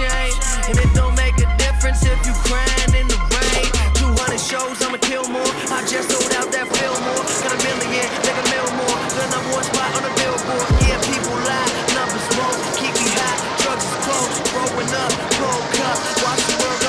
chain. And it don't make a difference if you crying in the rain. 200 shows, I'ma kill more. I just sold out that Fillmore. Got a million, like a mill more. Got number one spot on the billboard. Yeah, people lie, numbers won't keep me high. Drugs is cold, growing up, cold cups, Watch the world.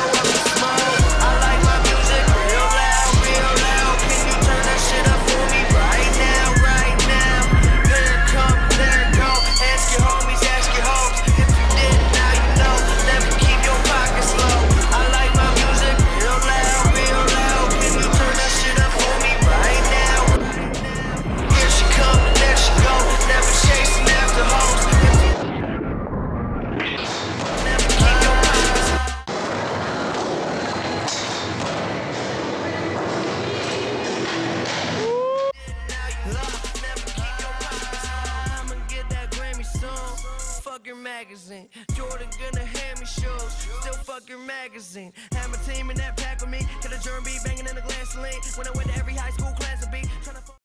Magazine. Jordan gonna hand me shoes, still fuck your magazine. Had my team in that pack with me, till the germ be banging in the glass lane. When I went to every high school class,